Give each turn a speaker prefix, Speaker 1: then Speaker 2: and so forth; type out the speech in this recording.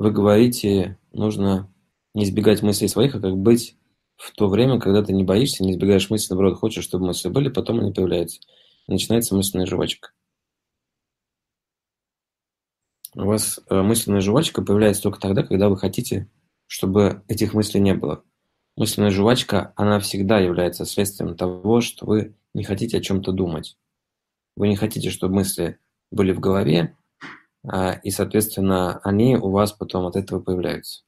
Speaker 1: вы говорите, нужно не избегать мыслей своих, а как быть в то время, когда ты не боишься, не избегаешь мыслей, наоборот, хочешь, чтобы мысли были, потом они появляются. Начинается мысленная жвачка. У вас э, мысленная жвачка появляется только тогда, когда вы хотите, чтобы этих мыслей не было. Мысленная жвачка, она всегда является следствием того, что вы не хотите о чем-то думать. Вы не хотите, чтобы мысли были в голове, и, соответственно, они у вас потом от этого появляются.